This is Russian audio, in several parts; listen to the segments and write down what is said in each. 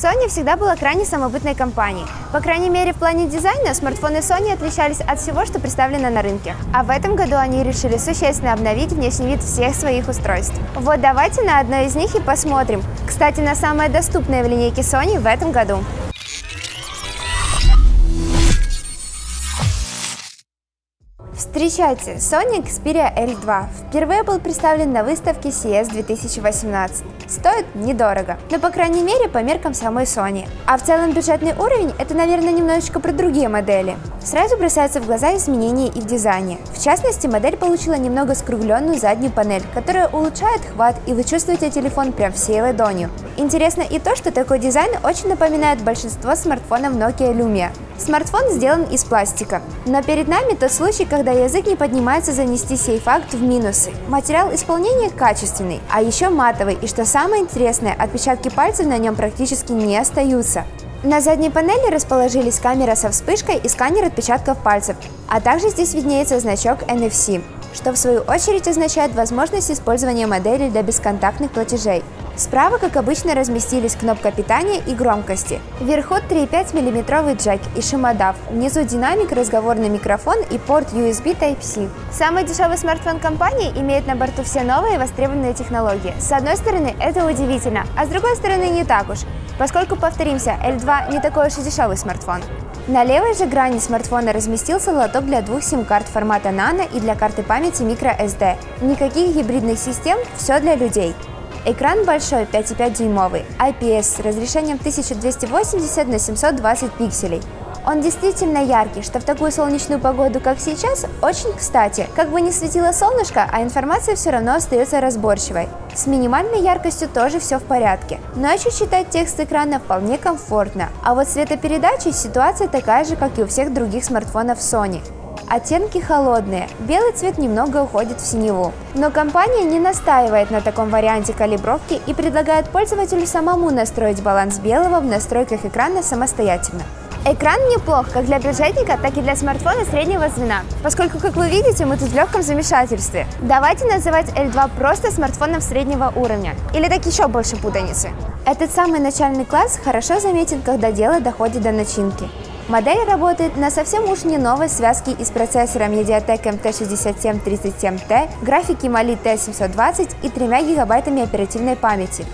Sony всегда была крайне самобытной компанией. По крайней мере, в плане дизайна смартфоны Sony отличались от всего, что представлено на рынке. А в этом году они решили существенно обновить внешний вид всех своих устройств. Вот давайте на одно из них и посмотрим. Кстати, на самое доступное в линейке Sony в этом году. Встречайте, Sony Xperia L2 впервые был представлен на выставке CES 2018. Стоит недорого, но по крайней мере по меркам самой Sony. А в целом бюджетный уровень это, наверное, немножечко про другие модели. Сразу бросаются в глаза изменения и в дизайне. В частности, модель получила немного скругленную заднюю панель, которая улучшает хват и вы чувствуете телефон прям всей ладонью. Интересно и то, что такой дизайн очень напоминает большинство смартфонов Nokia Lumia. Смартфон сделан из пластика. Но перед нами тот случай, когда язык не поднимается занести сей факт в минусы. Материал исполнения качественный, а еще матовый, и что самое интересное, отпечатки пальцев на нем практически не остаются. На задней панели расположились камера со вспышкой и сканер отпечатков пальцев, а также здесь виднеется значок NFC, что в свою очередь означает возможность использования модели для бесконтактных платежей. Справа, как обычно, разместились кнопка питания и громкости. Вверху 3,5 мм джек и шумодав. Внизу динамик, разговорный микрофон и порт USB Type-C. Самый дешевый смартфон компании имеет на борту все новые востребованные технологии. С одной стороны, это удивительно, а с другой стороны, не так уж. Поскольку, повторимся, L2 не такой уж и дешевый смартфон. На левой же грани смартфона разместился лоток для двух сим-карт формата Nano и для карты памяти microSD. Никаких гибридных систем, все для людей. Экран большой, 5,5 дюймовый, IPS с разрешением 1280 на 720 пикселей. Он действительно яркий, что в такую солнечную погоду, как сейчас, очень кстати. Как бы не светило солнышко, а информация все равно остается разборчивой. С минимальной яркостью тоже все в порядке. Ночью читать текст экрана вполне комфортно. А вот светопередачей ситуация такая же, как и у всех других смартфонов Sony. Оттенки холодные, белый цвет немного уходит в синеву. Но компания не настаивает на таком варианте калибровки и предлагает пользователю самому настроить баланс белого в настройках экрана самостоятельно. Экран неплох как для бюджетника, так и для смартфона среднего звена, поскольку, как вы видите, мы тут в легком замешательстве. Давайте называть L2 просто смартфоном среднего уровня, или так еще больше путаницы. Этот самый начальный класс хорошо заметен, когда дело доходит до начинки. Модель работает на совсем уж не новой связке из процессором Mediatek MT6737T, графики Mali T720 и 3 гигабайтами оперативной памяти.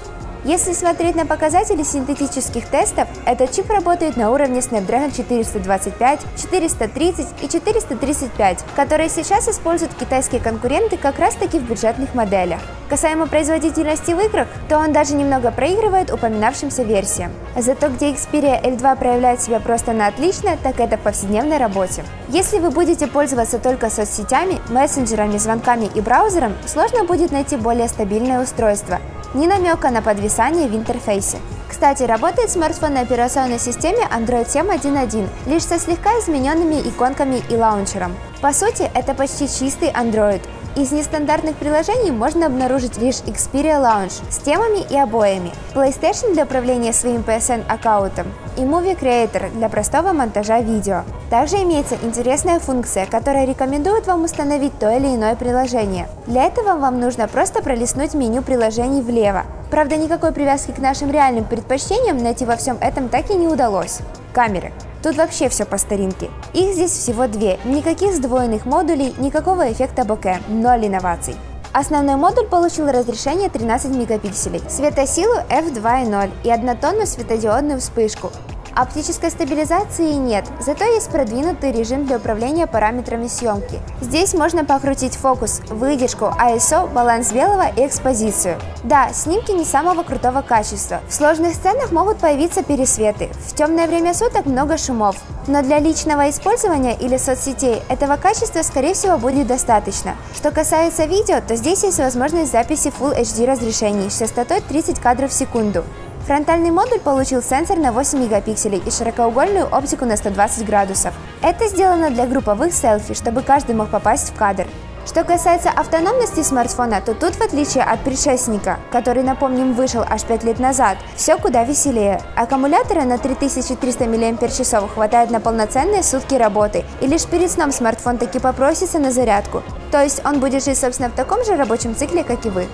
Если смотреть на показатели синтетических тестов, этот чип работает на уровне Snapdragon 425, 430 и 435, которые сейчас используют китайские конкуренты как раз таки в бюджетных моделях. Касаемо производительности в играх, то он даже немного проигрывает упоминавшимся версиям. Зато где Xperia L2 проявляет себя просто на отлично, так это в повседневной работе. Если вы будете пользоваться только соцсетями, мессенджерами, звонками и браузером, сложно будет найти более стабильное устройство, ни намека на подвисание в интерфейсе. Кстати, работает смартфон на операционной системе Android 7.1.1, лишь со слегка измененными иконками и лаунчером. По сути, это почти чистый Android, из нестандартных приложений можно обнаружить лишь Xperia Lounge с темами и обоями, PlayStation для управления своим PSN-аккаунтом и Movie Creator для простого монтажа видео. Также имеется интересная функция, которая рекомендует вам установить то или иное приложение. Для этого вам нужно просто пролистнуть меню приложений влево. Правда, никакой привязки к нашим реальным предпочтениям найти во всем этом так и не удалось. Камеры. Тут вообще все по старинке. Их здесь всего две, никаких сдвоенных модулей, никакого эффекта боке, ноль инноваций. Основной модуль получил разрешение 13 мегапикселей, светосилу f2.0 и однотонную светодиодную вспышку. Оптической стабилизации нет, зато есть продвинутый режим для управления параметрами съемки. Здесь можно покрутить фокус, выдержку, ISO, баланс белого и экспозицию. Да, снимки не самого крутого качества. В сложных сценах могут появиться пересветы. В темное время суток много шумов. Но для личного использования или соцсетей этого качества скорее всего будет достаточно. Что касается видео, то здесь есть возможность записи Full HD разрешений с частотой 30 кадров в секунду. Фронтальный модуль получил сенсор на 8 мегапикселей и широкоугольную оптику на 120 градусов. Это сделано для групповых селфи, чтобы каждый мог попасть в кадр. Что касается автономности смартфона, то тут, в отличие от предшественника, который, напомним, вышел аж 5 лет назад, все куда веселее. Аккумулятора на 3300 мАч хватает на полноценные сутки работы, и лишь перед сном смартфон таки попросится на зарядку. То есть он будет жить, собственно, в таком же рабочем цикле, как и вы.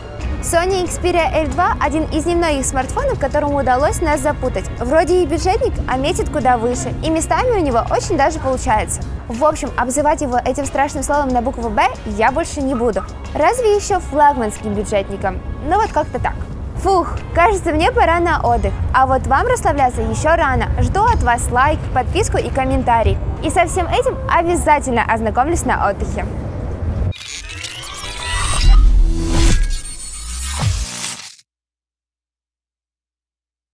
Sony Xperia L2 – один из немногих смартфонов, которому удалось нас запутать. Вроде и бюджетник, а метит куда выше, и местами у него очень даже получается. В общем, обзывать его этим страшным словом на букву «Б» я больше не буду. Разве еще флагманским бюджетником? Ну вот как-то так. Фух, кажется, мне пора на отдых. А вот вам расслабляться еще рано. Жду от вас лайк, подписку и комментарий. И со всем этим обязательно ознакомлюсь на отдыхе.